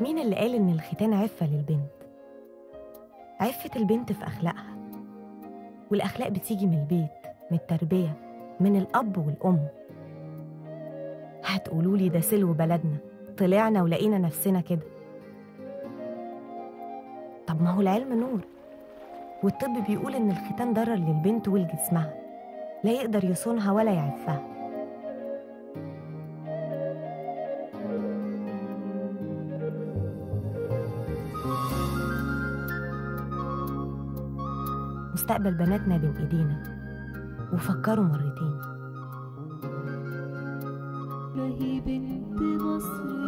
مين اللي قال إن الختان عفة للبنت؟ عفة البنت في أخلاقها. والأخلاق بتيجي من البيت من التربية من الأب والأم. هتقولولي ده سلو بلدنا. طلعنا ولقينا نفسنا كده. طب ما هو العلم نور. والطب بيقول إن الختان ضرر للبنت ولجسمها لا يقدر يصونها ولا يعفها. مستقبل بناتنا بين إيدينا. وفكروا مرتين. هي بنت مصر